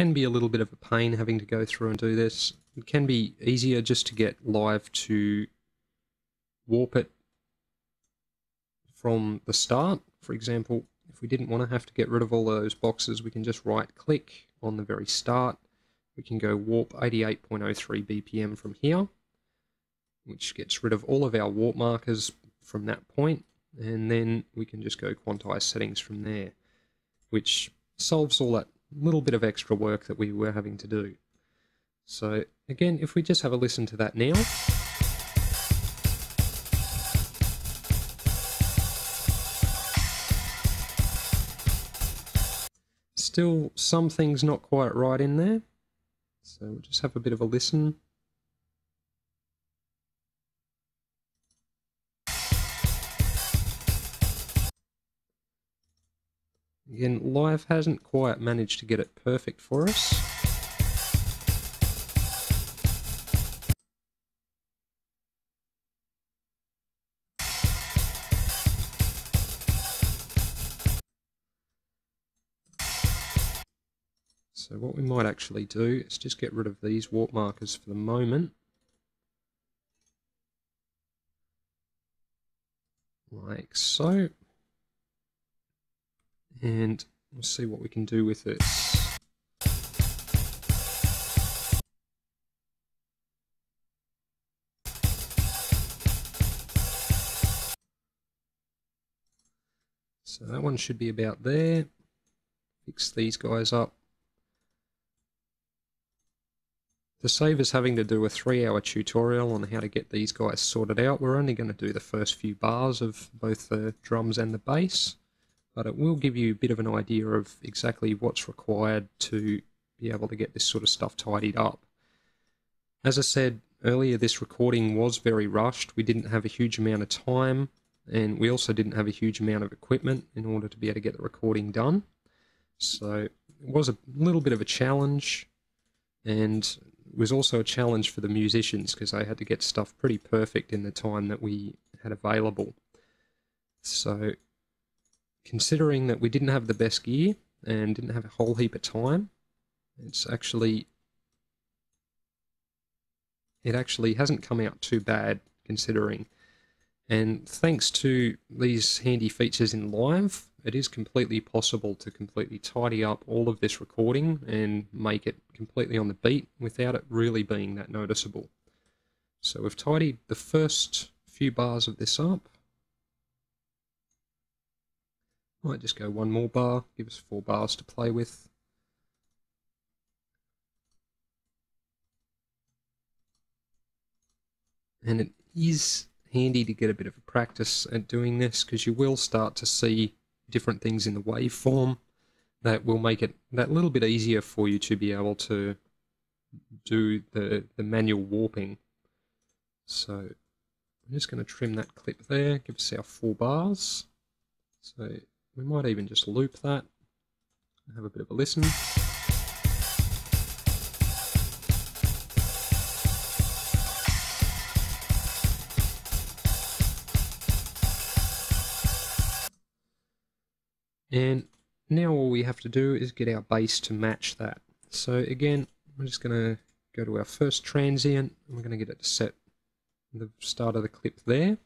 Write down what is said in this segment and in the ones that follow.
can be a little bit of a pain having to go through and do this. It can be easier just to get live to warp it from the start. For example, if we didn't want to have to get rid of all those boxes, we can just right click on the very start. We can go warp 88.03 BPM from here, which gets rid of all of our warp markers from that point, and then we can just go quantize settings from there, which solves all that little bit of extra work that we were having to do. So again, if we just have a listen to that now. Still some things not quite right in there. So we'll just have a bit of a listen. Again, Live hasn't quite managed to get it perfect for us. So what we might actually do is just get rid of these warp markers for the moment. Like so. And we'll see what we can do with this. So that one should be about there. Fix these guys up. To save us having to do a three hour tutorial on how to get these guys sorted out, we're only going to do the first few bars of both the drums and the bass but it will give you a bit of an idea of exactly what's required to be able to get this sort of stuff tidied up. As I said earlier, this recording was very rushed. We didn't have a huge amount of time, and we also didn't have a huge amount of equipment in order to be able to get the recording done. So it was a little bit of a challenge, and it was also a challenge for the musicians because they had to get stuff pretty perfect in the time that we had available. So considering that we didn't have the best gear and didn't have a whole heap of time, it's actually it actually hasn't come out too bad considering. And thanks to these handy features in Live, it is completely possible to completely tidy up all of this recording and make it completely on the beat without it really being that noticeable. So we've tidied the first few bars of this up. Might just go one more bar, give us four bars to play with. And it is handy to get a bit of a practice at doing this because you will start to see different things in the waveform that will make it that little bit easier for you to be able to do the, the manual warping. So I'm just going to trim that clip there, give us our four bars. So we might even just loop that and have a bit of a listen. And now all we have to do is get our bass to match that. So again, we're just going to go to our first transient and we're going to get it to set the start of the clip there.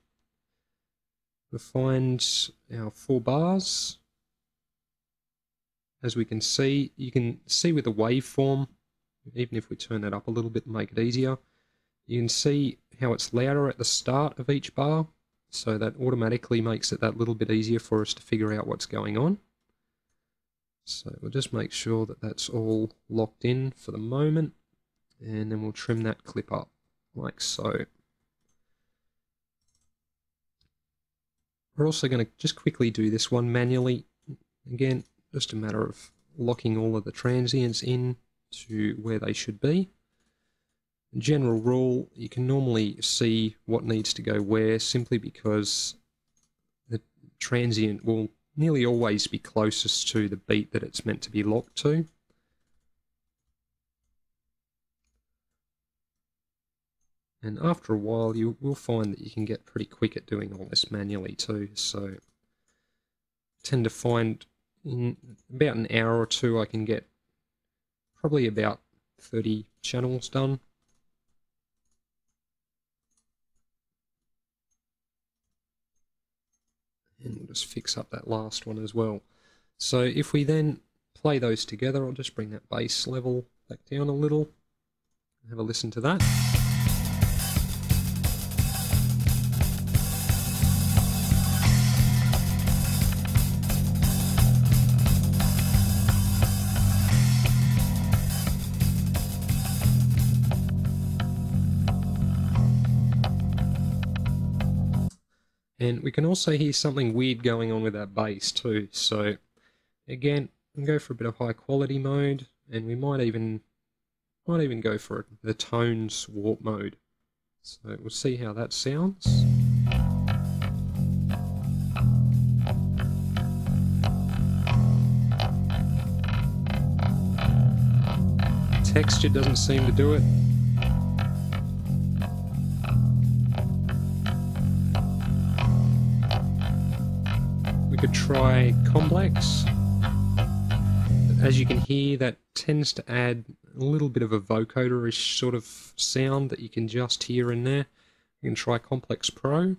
We'll find our four bars. As we can see, you can see with the waveform, even if we turn that up a little bit and make it easier, you can see how it's louder at the start of each bar, so that automatically makes it that little bit easier for us to figure out what's going on. So we'll just make sure that that's all locked in for the moment, and then we'll trim that clip up like so. We're also going to just quickly do this one manually. Again, just a matter of locking all of the transients in to where they should be. General rule, you can normally see what needs to go where simply because the transient will nearly always be closest to the beat that it's meant to be locked to. And after a while, you will find that you can get pretty quick at doing all this manually too. So I tend to find in about an hour or two, I can get probably about 30 channels done. And we'll just fix up that last one as well. So if we then play those together, I'll just bring that bass level back down a little. Have a listen to that. And we can also hear something weird going on with that bass too. So again, go for a bit of high quality mode, and we might even might even go for the tones warp mode. So we'll see how that sounds. Texture doesn't seem to do it. Could try complex. As you can hear, that tends to add a little bit of a vocoderish sort of sound that you can just hear in there. You can try Complex Pro.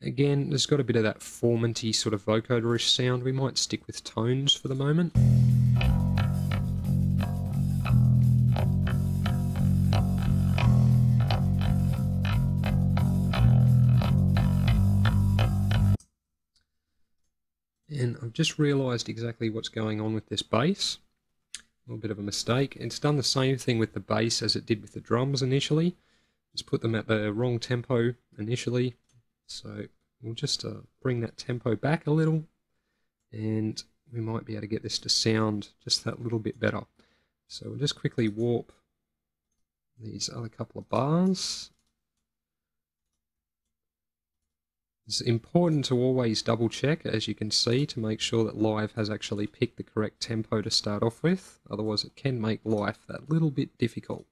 Again, there's got a bit of that formanty sort of vocoderish sound. We might stick with tones for the moment. I've just realized exactly what's going on with this bass. A little bit of a mistake. It's done the same thing with the bass as it did with the drums initially. Just put them at the wrong tempo initially. So we'll just uh, bring that tempo back a little and we might be able to get this to sound just that little bit better. So we'll just quickly warp these other couple of bars It's important to always double check, as you can see, to make sure that Live has actually picked the correct tempo to start off with. Otherwise it can make life that little bit difficult.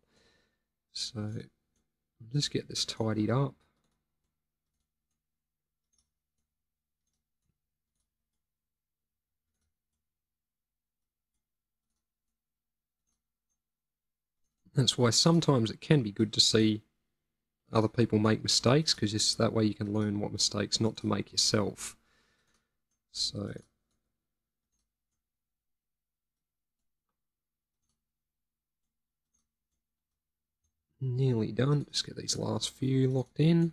So, just get this tidied up. That's why sometimes it can be good to see other people make mistakes because that way you can learn what mistakes not to make yourself. So nearly done. Just get these last few locked in.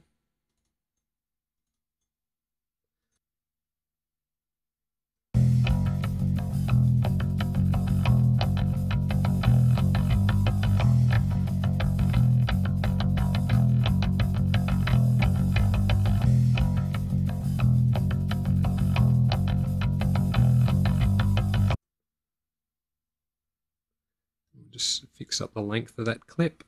Fix up the length of that clip.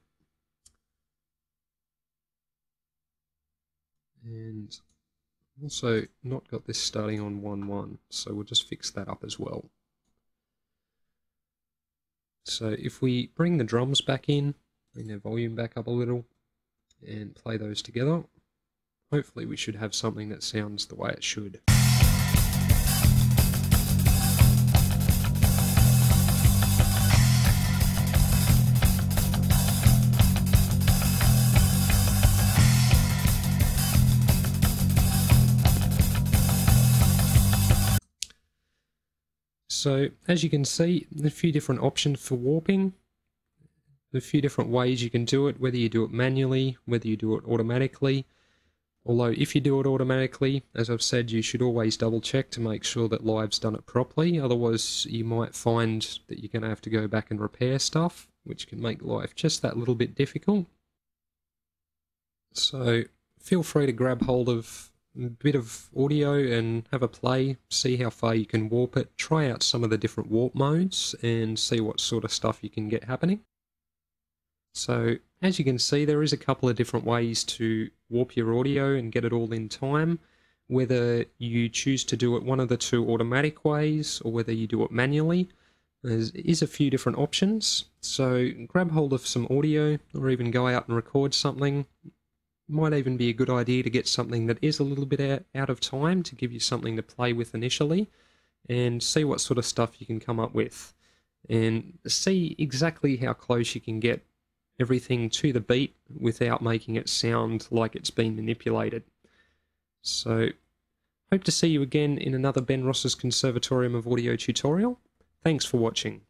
And also not got this starting on 1-1, so we'll just fix that up as well. So if we bring the drums back in, bring their volume back up a little, and play those together, hopefully we should have something that sounds the way it should. So as you can see, a few different options for warping. A few different ways you can do it, whether you do it manually, whether you do it automatically. Although if you do it automatically, as I've said, you should always double check to make sure that Live's done it properly. Otherwise, you might find that you're going to have to go back and repair stuff, which can make life just that little bit difficult. So feel free to grab hold of bit of audio and have a play, see how far you can warp it, try out some of the different warp modes and see what sort of stuff you can get happening. So as you can see there is a couple of different ways to warp your audio and get it all in time, whether you choose to do it one of the two automatic ways or whether you do it manually. There is a few different options, so grab hold of some audio or even go out and record something, might even be a good idea to get something that is a little bit out of time to give you something to play with initially. and see what sort of stuff you can come up with and see exactly how close you can get everything to the beat without making it sound like it's been manipulated. So, hope to see you again in another Ben Rosser's Conservatorium of Audio tutorial. Thanks for watching.